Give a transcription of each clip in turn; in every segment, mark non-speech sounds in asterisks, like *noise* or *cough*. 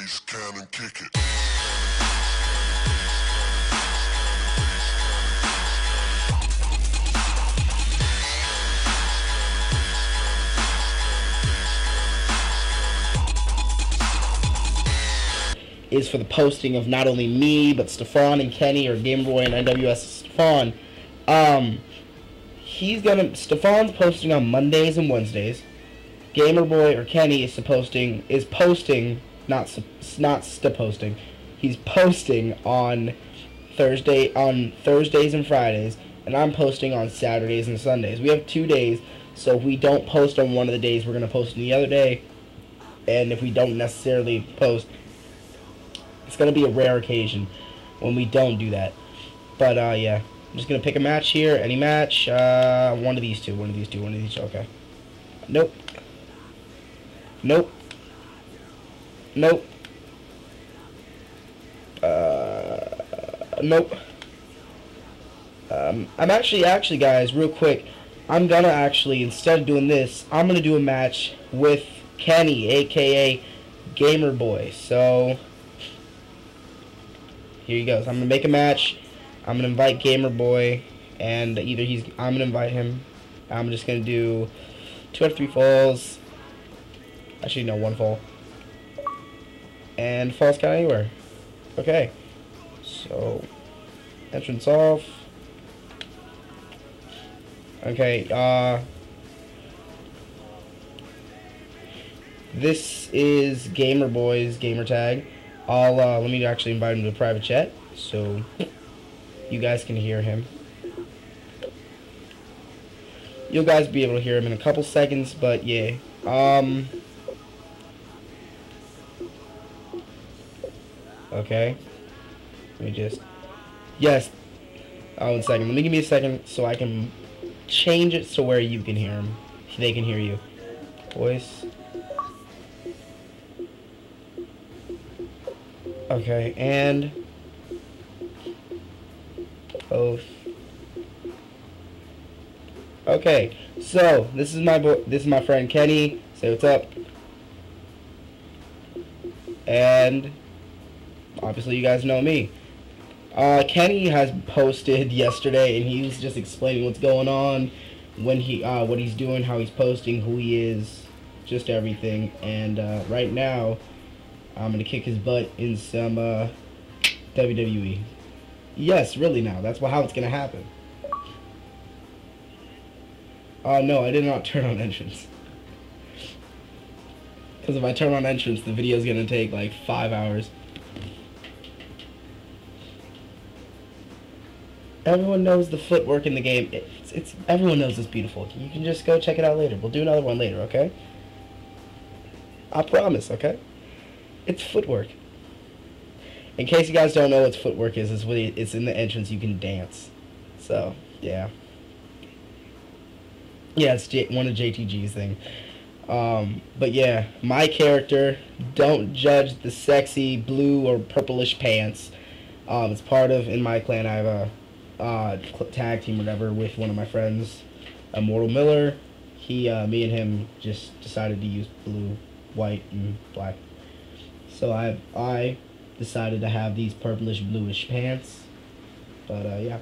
bass kick it. is for the posting of not only me but Stefan and Kenny or Gamerboy and NWS Stefan. Um, he's gonna Stefan's posting on Mondays and Wednesdays. Gamerboy or Kenny is posting is posting not not st- posting. He's posting on Thursday on Thursdays and Fridays, and I'm posting on Saturdays and Sundays. We have two days, so if we don't post on one of the days, we're gonna post on the other day. And if we don't necessarily post, it's gonna be a rare occasion when we don't do that. But uh, yeah, I'm just gonna pick a match here. Any match. Uh, one of these two. One of these two. One of these. Okay. Nope. Nope. Nope. Uh, nope. Um, I'm actually, actually, guys, real quick. I'm gonna actually, instead of doing this, I'm gonna do a match with Kenny, aka Gamer Boy. So here he goes. I'm gonna make a match. I'm gonna invite Gamer Boy, and either he's, I'm gonna invite him. I'm just gonna do two out of three falls. Actually, no, one fall. And falls count anywhere. Okay. So, entrance off. Okay, uh... This is Gamer Boy's gamer tag. I'll, uh, let me actually invite him to a private chat, so you guys can hear him. You'll guys be able to hear him in a couple seconds, but yeah. Um... Okay. Let me just... Yes. Oh, one second. Let me give me a second so I can change it so where you can hear him. They can hear you. Voice. Okay, and... Both. Okay, so this is my. This is my friend Kenny. Say what's up. And obviously you guys know me. Uh, Kenny has posted *laughs* yesterday, and he was just explaining what's going on, when he, uh, what he's doing, how he's posting, who he is, just everything. And uh, right now, I'm gonna kick his butt in some uh, WWE. Yes, really now. That's how it's gonna happen. Uh, no, I did not *laughs* turn on entrance. Because if I turn on entrance, the video is gonna take like five hours. Everyone knows the footwork in the game. It's, it's everyone knows it's beautiful. You can just go check it out later. We'll do another one later, okay? I promise, okay? It's footwork. In case you guys don't know what footwork is, it's really it's in the entrance. You can dance. So yeah, yeah, it's J- one of JTG's thing. Um, but yeah, my character. Don't judge the sexy blue or purplish pants. Um, it's part of in my clan. I have a uh, tag team, whatever, with one of my friends, Immortal Miller. He, uh, me and him just decided to use blue, white, and black. So I, I decided to have these purplish bluish pants. But uh, yeah.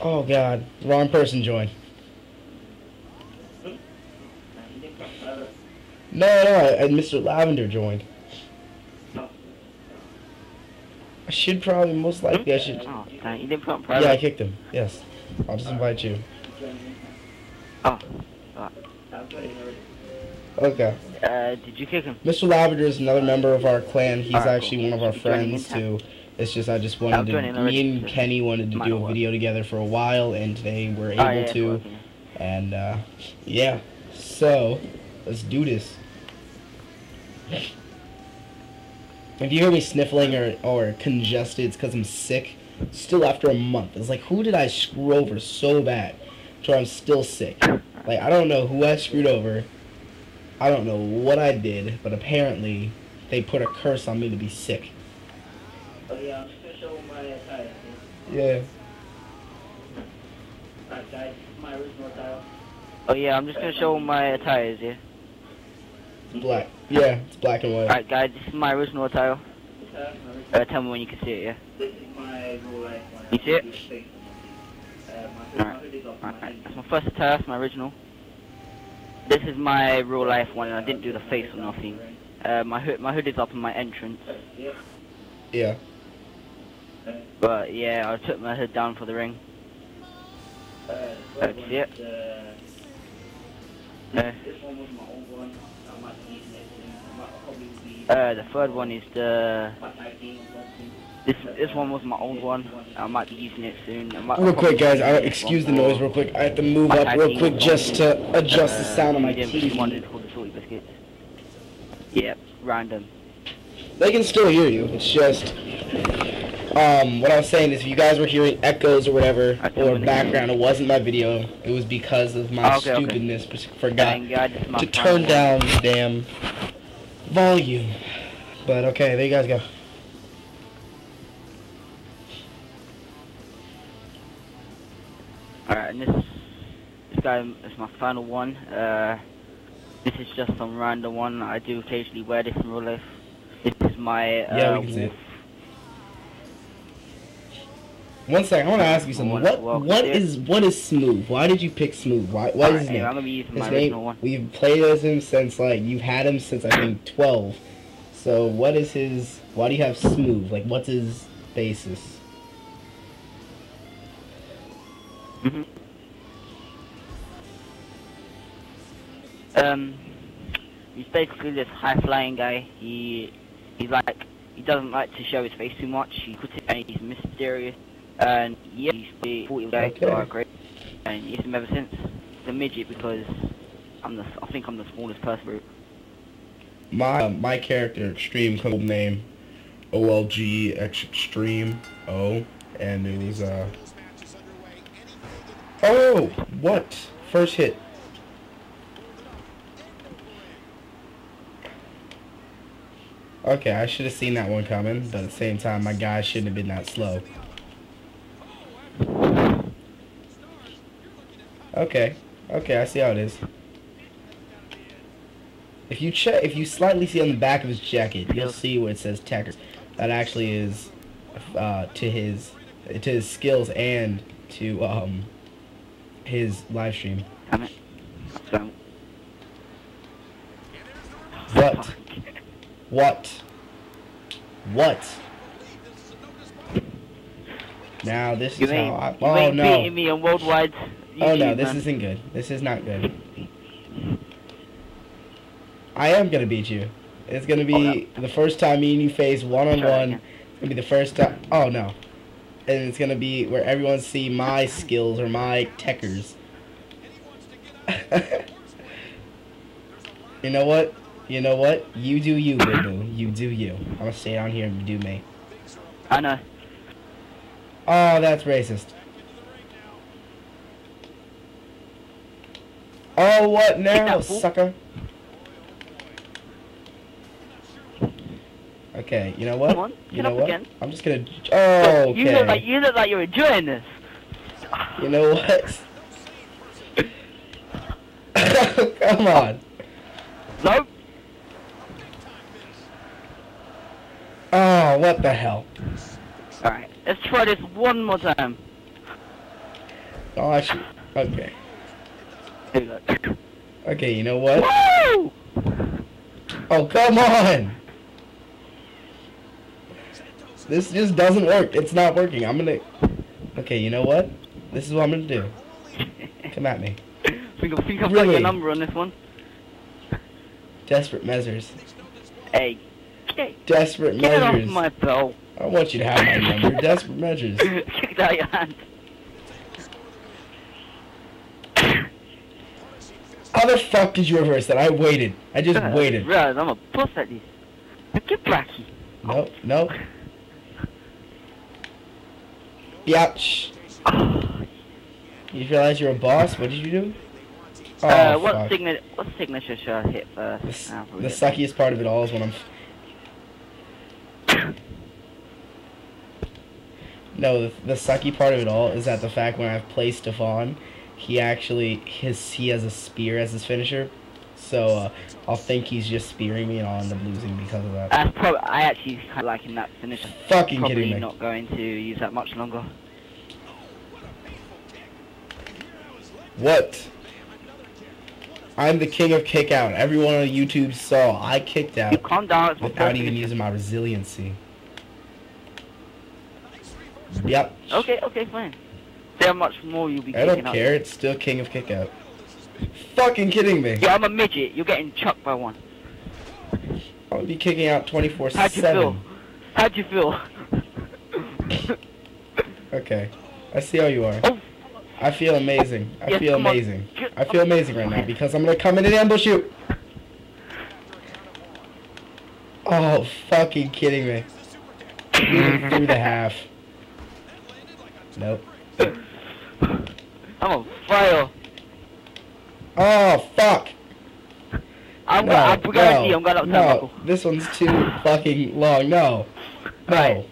Oh God, wrong person joined. *laughs* No, no, I, I, Mr. Lavender joined. I should probably, most likely, I should. Oh, dang, you didn't put on Yeah. I kicked him. Yes, I'll just invite you. Oh, Okay. uh, did you kick him? Mr. Lavender is another member of our clan. He's Alright, actually cool. one of our friends too. It's just I just wanted to. Me and Kenny wanted to do a work. video together for a while, and today we're able Oh, yeah, to. working. And uh, yeah, so let's do this. If you hear me sniffling or, or congested, it's because I'm sick. Still after a month. It's like, who did I screw over so bad to where I'm still sick? Like, I don't know who I screwed over. I don't know what I did, but apparently they put a curse on me to be sick. Oh yeah, I'm just gonna show my attire. Yeah. Alright guys, my original attire. Oh yeah, I'm just gonna show my attires, yeah. Black. Yeah, it's black and white. Alright, guys, this is my original attire. Uh, tell me when you can see it, yeah? This is my real. You see it? Uh, my, my Alright. hood is off my Alright, head. that's my first attire, that's my original. This is my real life one, and I didn't do the face or nothing. Uh, my hood, my hood is up in my entrance. Yeah. But yeah, I took my hood down for the ring. Uh, Uh, this one yeah. is, uh, Uh, This one was my old one. I might be using it soon. I might probably be the third one is the. my tag team or something. This this one was my old one. I might be using it soon. I might, Real quick, guys. I, excuse the noise real quick. I have to move up real quick just to adjust the uh, sound on my TV. is called the salty biscuits. Yep, random. They can still hear you. It's just, um, what I was saying is, if you guys were hearing echoes or whatever or background, it wasn't my video. It was because of my Okay, okay. stupidness. but Forgot my to turn down the damn volume. But okay, there you guys go. Alright, and this this guy is my final one. Uh, this is just some random one. I do occasionally wear this in real life. This is my uh, Yeah, we can see it. One second, I want to ask you something. What what is what is Smooth? Why did you pick Smooth? Why what is his name? I'm gonna be using His my name, original one. we've played as him since like you've had him since I think twelve. So what is his? Why do you have smooth? Like what's his basis? hmm Um, he's basically this high flying guy. He he's like he doesn't like to show his face too much. He puts it and he's mysterious. And yeah, he's the 40 guy, so I agree. And used him ever since. The midget because I'm the I think I'm the smallest person. My my character extreme code name OLG X Extreme O, and it was uh. Oh, what first hit? Okay, I should have seen that one coming, but at the same time, my guy shouldn't have been that slow. Okay, okay, I see how it is. If you check, if you slightly see on the back of his jacket, you'll see where it says Tackers. That actually is uh, to his to his skills and to um his live stream. So, What? What? What? Now this You is how ain't, I. you Oh ain't no! beating me on worldwide. Oh no! This man. isn't good. This is not good. I am gonna beat you. It's gonna be oh, the first time me and you face one on one. It's gonna be the first time. Oh no! And it's gonna be where everyone see my skills or my techers. *laughs* you know what? You know what? You do you, boo boo. You do you. I'm gonna stay down here and do me. I know. Oh, that's racist. Oh, what now, sucker? Okay, you know what? Come on, you know up what? again. I'm just gonna. Oh, You look like you look like you're enjoying this. You know what? *laughs* Come on. Nope. Oh, ah, what the hell? Alright, let's try this one more time. Oh, actually, okay. Here. Okay, you know what? Woo! Oh, come on! This just doesn't work. It's not working. I'm gonna... Okay, you know what? This is what I'm gonna do. Come at me. think I think I've got Really? your number on this one. Desperate measures. Hey, get, Desperate get it off my belt. I want you to have my number. Desperate measures. Check it out your hand. How the fuck did you reverse that? I waited. I just waited. Right, I'm a puss at this. Get back here. Nope, nope. Ouch. You realize you're a boss? What did you do? Oh, uh, what fuck. signature? What signature should I hit first? The, Ah, the suckiest part of it all is when I'm. *coughs* No, the, the sucky part of it all is that the fact when I've played Stefan, he actually his he has a spear as his finisher, So uh, I'll think he's just spearing me and I'll end up losing because of that. That's probably I actually kind of liking that finish. Fucking Probably kidding me. not going to use that much longer. What? I'm the king of kick out. Everyone on YouTube saw I kicked out calm down. Without even using my resiliency. Yep. Okay, okay, fine. See how much more you'll be I don't care. It's still king of kick out. Fucking kidding me. Yeah, I'm a midget. You're getting chucked by one. I'll be kicking out 24 How'd you feel? How'd you feel? Okay. I see how you are. oh, I feel amazing. I Yes, feel come on. amazing. I feel amazing right now because I'm gonna come in and ambush you. Oh, fucking kidding me. Even through the half. Nope. *laughs* I'm on fire. Oh, fuck. I'm no, gonna, I'm no, gonna see. I'm gonna no. Michael. This one's too fucking long. No. No. Right.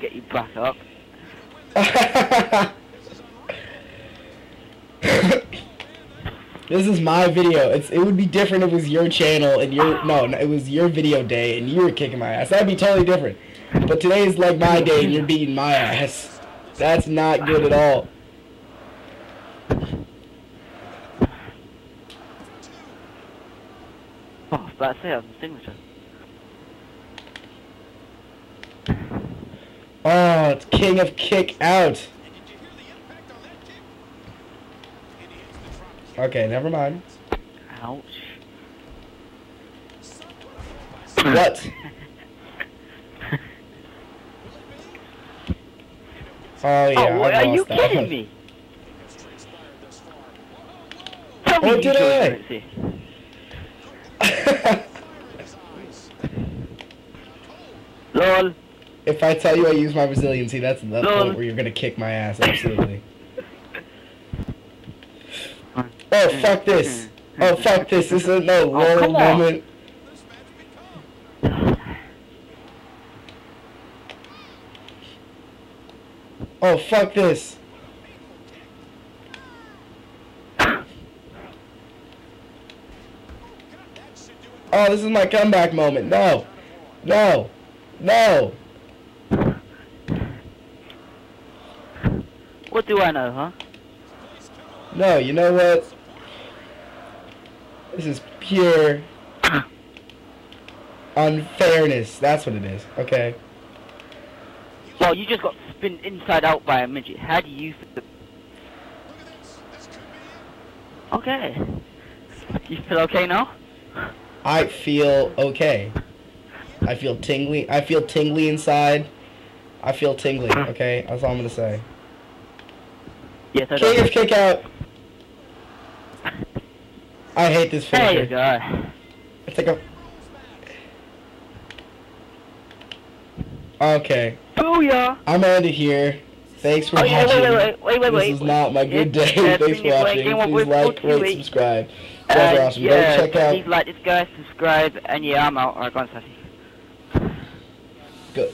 Get you back up. *laughs* this is my video. It's it would be different if it was your channel and your no, no, it was your video day and you were kicking my ass. That'd be totally different. But today is like my day and you're beating my ass. That's not good at all. Oh, I was about to say, I was a signature. Oh, it's king of kick out. Okay, never mind. Ouch. What? *laughs* Oh yeah. oh, what, are you that kidding me? Tell me Oh, did I? currency. *laughs* Lol. if I tell you I use my resiliency, that's the Lol. point where you're gonna kick my ass. Absolutely. *laughs* Oh fuck this! Oh fuck this! This is no Oh, come on. moment. Oh fuck this! Oh, this is my comeback moment. No, no, no. What do I know, huh? No, you know what? This is pure *coughs* unfairness. That's what it is. Okay. Well, you just got spun inside out by a midget. How do you feel? Okay. You feel okay now? I feel okay. I feel tingly. I feel tingly inside. I feel tingly. Okay, that's all I'm gonna say. Yes, I King do. of kick out. I hate this There you finisher. go. It's like a. Okay, Booyah! I'm gonna end it here. Thanks for Oh, yeah, watching. wait, wait, wait, wait, wait, this is not my good day. *laughs* Thanks for watching. Please like, rate, subscribe. You guys are awesome. Go check out. please like this guy, subscribe, and yeah, I'm out. Alright, go on, Sassy. Go.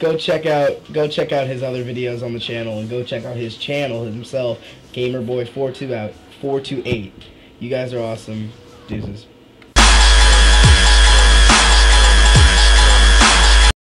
Go check out go check out his other videos on the channel and go check out his channel himself, Gamerboy428 428. You guys are awesome. Deuces.